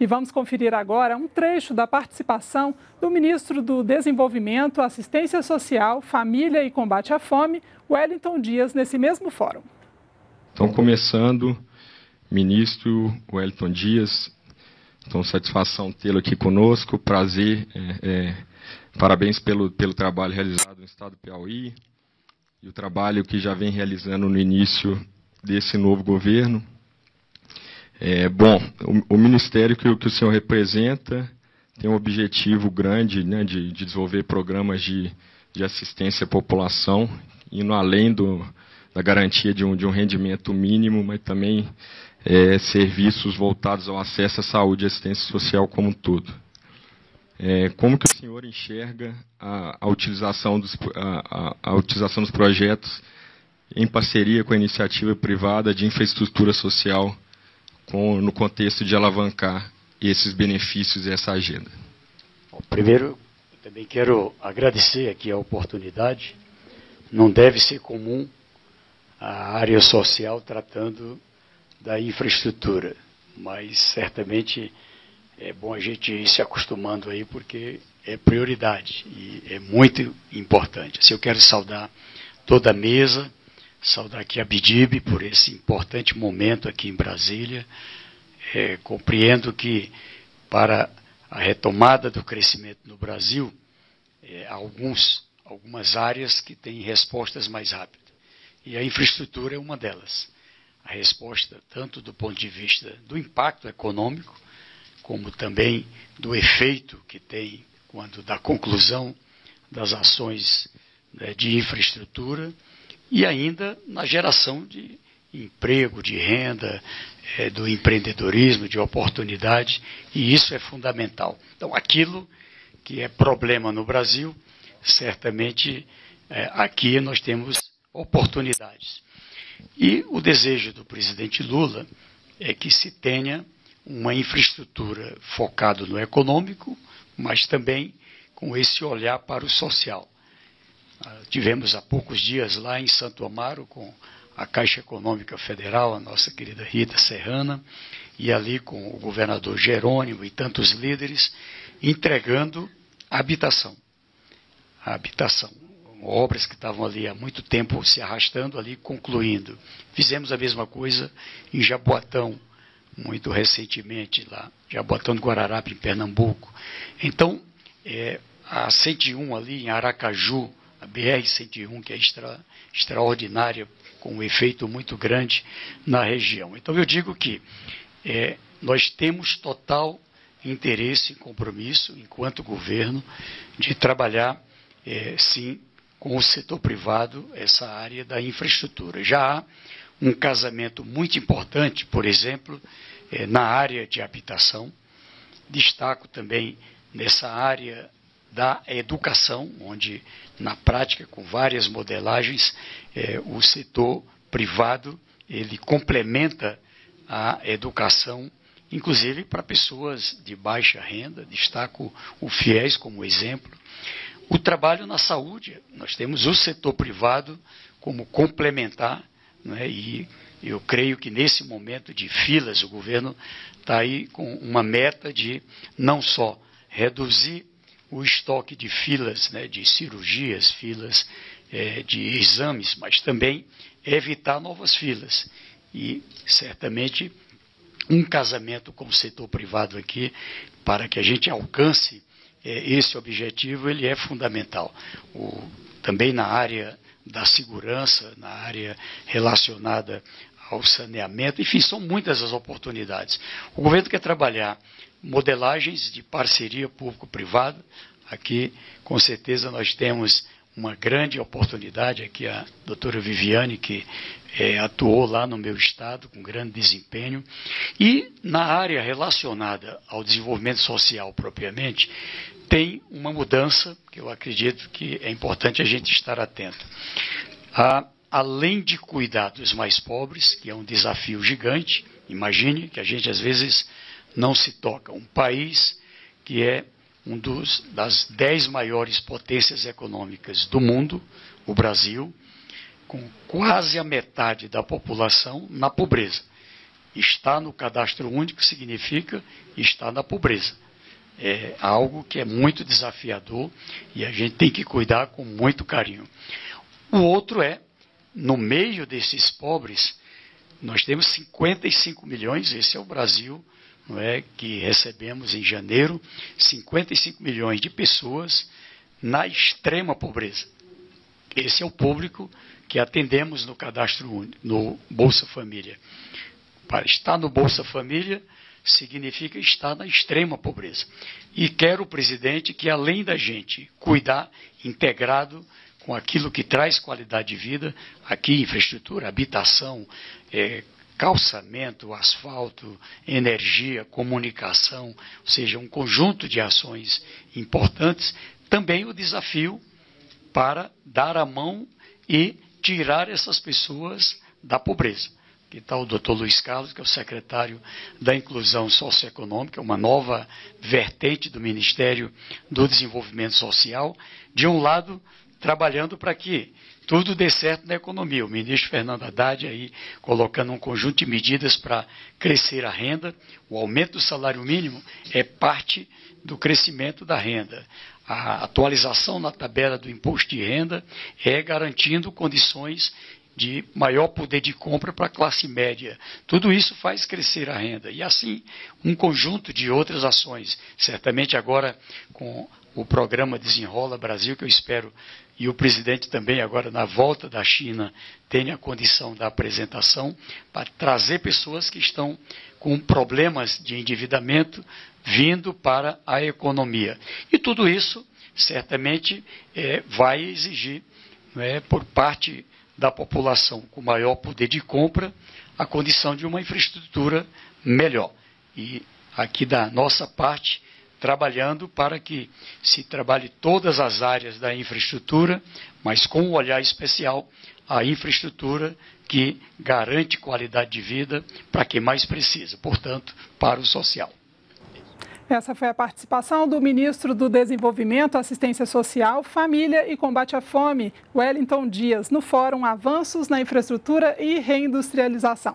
E vamos conferir agora um trecho da participação do ministro do Desenvolvimento, Assistência Social, Família e Combate à Fome, Wellington Dias, nesse mesmo fórum. Então, começando, ministro Wellington Dias, então, satisfação tê-lo aqui conosco, prazer, é, é, parabéns pelo, pelo trabalho realizado no estado do Piauí e o trabalho que já vem realizando no início desse novo governo. É, bom, o, o ministério que, que, o senhor representa tem um objetivo grande né, de, de, desenvolver programas de, de, assistência à população, indo além do, da garantia de um, de um, rendimento mínimo, mas também é, serviços voltados ao acesso à saúde e assistência social como um todo. É, como que o senhor enxerga a, a utilização dos, a, a, utilização dos projetos em parceria com a iniciativa privada de infraestrutura social com, no contexto de alavancar esses benefícios e essa agenda? Bom, primeiro, também quero agradecer aqui a oportunidade. Não deve ser comum a área social tratando da infraestrutura, mas certamente é bom a gente ir se acostumando aí, porque é prioridade e é muito importante. Assim, eu quero saudar toda a mesa, Saudar aqui a Bidib por esse importante momento aqui em Brasília. É, compreendo que para a retomada do crescimento no Brasil, é, alguns, algumas áreas que têm respostas mais rápidas. E a infraestrutura é uma delas. A resposta, tanto do ponto de vista do impacto econômico, como também do efeito que tem quando da conclusão das ações né, de infraestrutura e ainda na geração de emprego, de renda, é, do empreendedorismo, de oportunidade, e isso é fundamental. Então, aquilo que é problema no Brasil, certamente é, aqui nós temos oportunidades. E o desejo do presidente Lula é que se tenha uma infraestrutura focada no econômico, mas também com esse olhar para o social. Ah, tivemos há poucos dias lá em Santo Amaro com a Caixa Econômica Federal, a nossa querida Rita Serrana, e ali com o governador Jerônimo e tantos líderes, entregando a habitação. A habitação. Obras que estavam ali há muito tempo se arrastando ali, concluindo. Fizemos a mesma coisa em Jaboatão, muito recentemente lá, Jaboatão do Guararapes, em Pernambuco. Então, é, a 101 ali em Aracaju, BR-101, que é extra, extraordinária, com um efeito muito grande na região. Então, eu digo que é, nós temos total interesse e compromisso, enquanto governo, de trabalhar, é, sim, com o setor privado, essa área da infraestrutura. Já há um casamento muito importante, por exemplo, é, na área de habitação. Destaco também nessa área da educação, onde, na prática, com várias modelagens, é, o setor privado ele complementa a educação, inclusive para pessoas de baixa renda. Destaco o FIES como exemplo. O trabalho na saúde, nós temos o setor privado como complementar, né, e eu creio que nesse momento de filas, o governo está aí com uma meta de não só reduzir o estoque de filas né, de cirurgias, filas é, de exames, mas também evitar novas filas. E certamente um casamento com o setor privado aqui, para que a gente alcance é, esse objetivo, ele é fundamental. O, também na área da segurança, na área relacionada ao saneamento, enfim, são muitas as oportunidades. O governo quer trabalhar modelagens de parceria público-privada. Aqui, com certeza, nós temos uma grande oportunidade. Aqui, a doutora Viviane, que é, atuou lá no meu estado com grande desempenho. E na área relacionada ao desenvolvimento social propriamente, tem uma mudança que eu acredito que é importante a gente estar atento. A, além de cuidar dos mais pobres, que é um desafio gigante, imagine que a gente às vezes não se toca. Um país que é um dos das dez maiores potências econômicas do mundo, o Brasil, com quase a metade da população na pobreza. Estar no cadastro único significa estar na pobreza. É algo que é muito desafiador e a gente tem que cuidar com muito carinho. O outro é, no meio desses pobres, nós temos 55 milhões, esse é o Brasil, não é, que recebemos em janeiro, 55 milhões de pessoas na extrema pobreza. Esse é o público que atendemos no cadastro único, no Bolsa Família. Para estar no Bolsa Família significa estar na extrema pobreza. E quero presidente que, além da gente cuidar integrado com aquilo que traz qualidade de vida, aqui infraestrutura, habitação, é, calçamento, asfalto, energia, comunicação, ou seja, um conjunto de ações importantes, também o desafio para dar a mão e tirar essas pessoas da pobreza. Aqui está o doutor Luiz Carlos, que é o secretário da Inclusão Socioeconômica, uma nova vertente do Ministério do Desenvolvimento Social. De um lado, trabalhando para que tudo dê certo na economia. O ministro Fernando Haddad aí colocando um conjunto de medidas para crescer a renda. O aumento do salário mínimo é parte do crescimento da renda. A atualização na tabela do imposto de renda é garantindo condições de maior poder de compra para a classe média. Tudo isso faz crescer a renda. E assim, um conjunto de outras ações. Certamente agora, com o programa Desenrola Brasil, que eu espero, e o presidente também agora na volta da China tenha a condição da apresentação, para trazer pessoas que estão com problemas de endividamento vindo para a economia. E tudo isso, certamente, é, vai exigir, é, por parte da população com maior poder de compra a condição de uma infraestrutura melhor. E aqui da nossa parte, trabalhando para que se trabalhe todas as áreas da infraestrutura, mas com um olhar especial à infraestrutura que garante qualidade de vida para quem mais precisa, portanto, para o social. Essa foi a participação do ministro do Desenvolvimento, Assistência Social, Família e Combate à Fome, Wellington Dias, no Fórum Avanços na Infraestrutura e Reindustrialização.